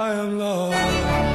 I am lost.